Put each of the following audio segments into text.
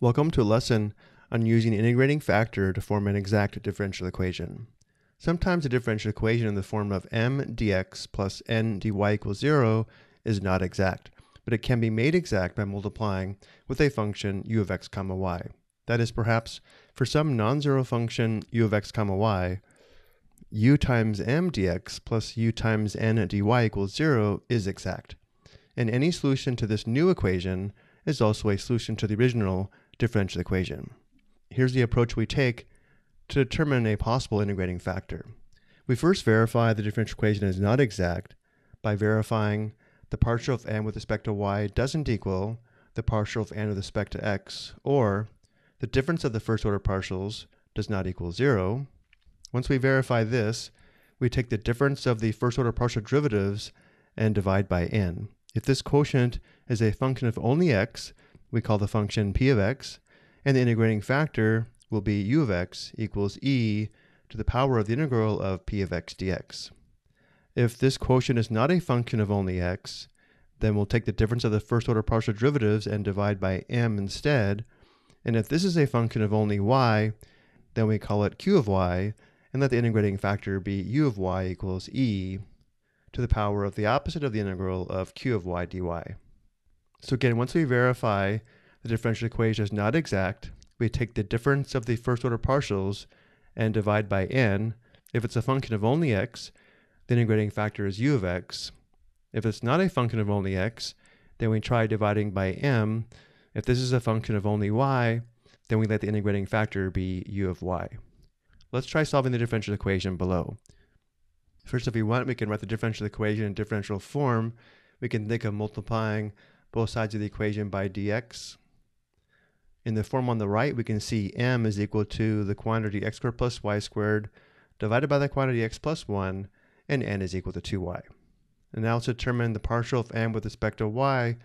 Welcome to a lesson on using an integrating factor to form an exact differential equation. Sometimes a differential equation in the form of m dx plus n dy equals 0 is not exact, but it can be made exact by multiplying with a function u of x comma y. That is, perhaps for some non-zero function u of x comma y, u times m dx plus u times n dy equals 0 is exact. And any solution to this new equation is also a solution to the original differential equation. Here's the approach we take to determine a possible integrating factor. We first verify the differential equation is not exact by verifying the partial of n with respect to y doesn't equal the partial of n with respect to x, or the difference of the first order partials does not equal zero. Once we verify this, we take the difference of the first order partial derivatives and divide by n. If this quotient is a function of only x, we call the function p of x, and the integrating factor will be u of x equals e to the power of the integral of p of x dx. If this quotient is not a function of only x, then we'll take the difference of the first order partial derivatives and divide by m instead. And if this is a function of only y, then we call it q of y, and let the integrating factor be u of y equals e to the power of the opposite of the integral of q of y dy. So again, once we verify the differential equation is not exact, we take the difference of the first order partials and divide by n. If it's a function of only x, the integrating factor is u of x. If it's not a function of only x, then we try dividing by m. If this is a function of only y, then we let the integrating factor be u of y. Let's try solving the differential equation below. First, if we want, we can write the differential equation in differential form. We can think of multiplying both sides of the equation by dx. In the form on the right, we can see m is equal to the quantity x squared plus y squared divided by the quantity x plus 1, and n is equal to 2y. And now let's determine the partial of m with respect to y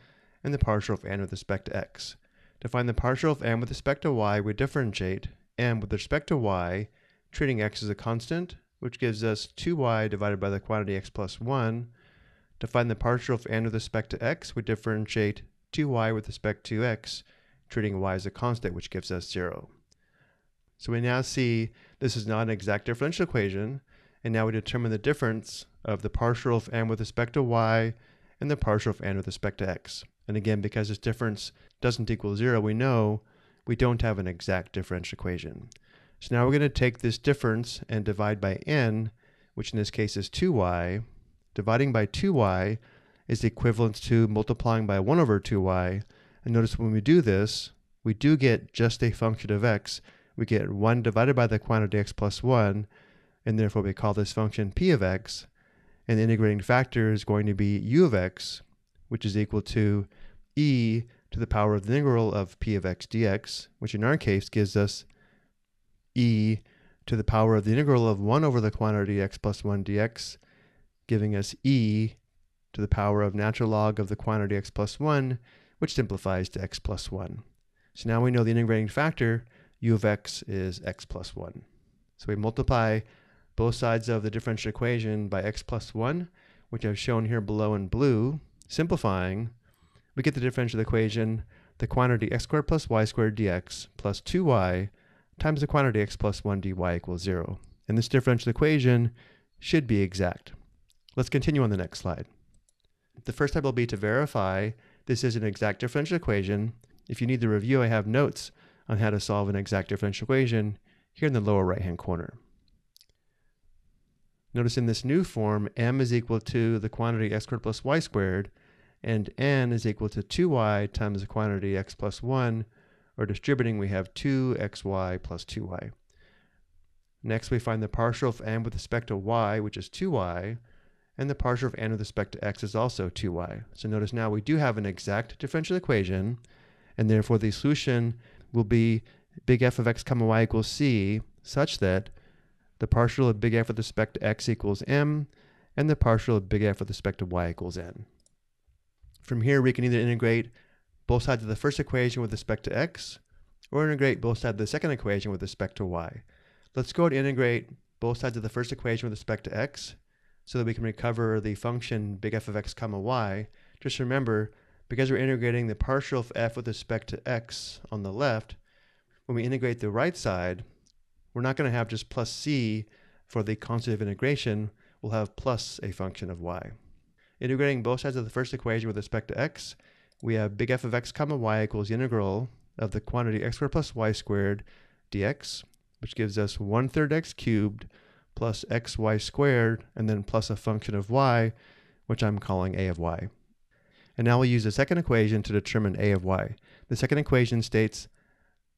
and the partial of n with respect to x. To find the partial of m with respect to y, we differentiate m with respect to y, treating x as a constant, which gives us 2y divided by the quantity x plus 1, to find the partial of n with respect to x, we differentiate 2y with respect to x, treating y as a constant, which gives us 0. So we now see this is not an exact differential equation, and now we determine the difference of the partial of n with respect to y and the partial of n with respect to x. And again, because this difference doesn't equal 0, we know we don't have an exact differential equation. So now we're going to take this difference and divide by n, which in this case is 2y, dividing by 2y is equivalent to multiplying by 1 over 2y. And notice when we do this, we do get just a function of x. We get 1 divided by the quantity x plus 1, and therefore we call this function p of x. And the integrating factor is going to be u of x, which is equal to e to the power of the integral of p of x dx, which in our case gives us e to the power of the integral of 1 over the quantity x plus 1 dx giving us e to the power of natural log of the quantity x plus 1, which simplifies to x plus 1. So now we know the integrating factor, u of x is x plus 1. So we multiply both sides of the differential equation by x plus 1, which I've shown here below in blue. Simplifying, we get the differential equation, the quantity x squared plus y squared dx plus 2y times the quantity x plus 1 dy equals 0. And this differential equation should be exact. Let's continue on the next slide. The first step will be to verify this is an exact differential equation. If you need the review, I have notes on how to solve an exact differential equation here in the lower right-hand corner. Notice in this new form, m is equal to the quantity x squared plus y squared, and n is equal to 2y times the quantity x plus 1, or distributing, we have 2xy plus 2y. Next, we find the partial of m with respect to y, which is 2y, and the partial of n with respect to x is also 2y. So notice now we do have an exact differential equation, and therefore the solution will be big F of x comma y equals c, such that the partial of big F with respect to x equals m, and the partial of big F with respect to y equals n. From here, we can either integrate both sides of the first equation with respect to x, or integrate both sides of the second equation with respect to y. Let's go and integrate both sides of the first equation with respect to x, so that we can recover the function big F of x comma y, just remember Because we're integrating the partial of f with respect to x on the left, when we integrate the right side, we're not going to have just plus c for the constant of integration, we'll have plus a function of y. Integrating both sides of the first equation with respect to x, we have big F of x comma y equals the integral of the quantity x squared plus y squared dx, which gives us 1 third x cubed plus xy squared, and then plus a function of y, which I'm calling a of y. And now we'll use the second equation to determine a of y. The second equation states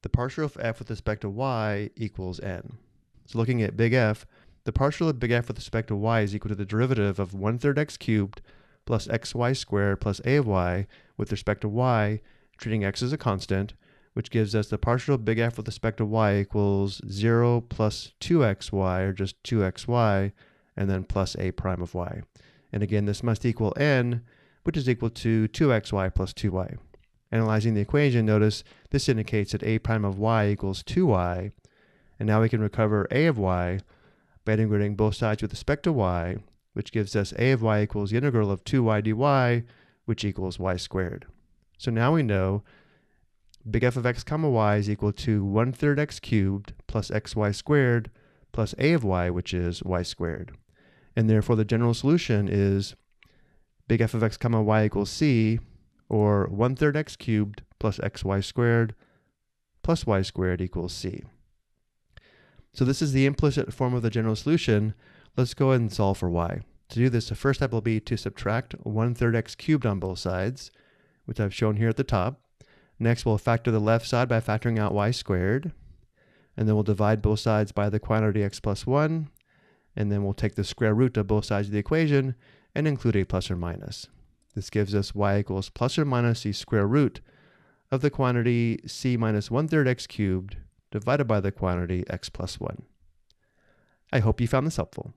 the partial of f with respect to y equals n. So looking at big F, the partial of big F with respect to y is equal to the derivative of 1 third x cubed plus xy squared plus a of y with respect to y, treating x as a constant, which gives us the partial of big F with respect to y equals 0 plus 2xy, or just 2xy, and then plus a prime of y. And again, this must equal n, which is equal to 2xy plus 2y. Analyzing the equation, notice this indicates that a prime of y equals 2y, and now we can recover a of y by integrating both sides with respect to y, which gives us a of y equals the integral of 2y dy, which equals y squared. So now we know big F of x comma y is equal to 1 third x cubed plus xy squared plus a of y, which is y squared. And therefore the general solution is big F of x comma y equals c, or 1 third x cubed plus xy squared plus y squared equals c. So this is the implicit form of the general solution. Let's go ahead and solve for y. To do this, the first step will be to subtract 1 third x cubed on both sides, which I've shown here at the top. Next, we'll factor the left side by factoring out y squared. And then we'll divide both sides by the quantity x plus 1. And then we'll take the square root of both sides of the equation and include a plus or minus. This gives us y equals plus or minus the square root of the quantity c minus 1 third x cubed divided by the quantity x plus 1. I hope you found this helpful.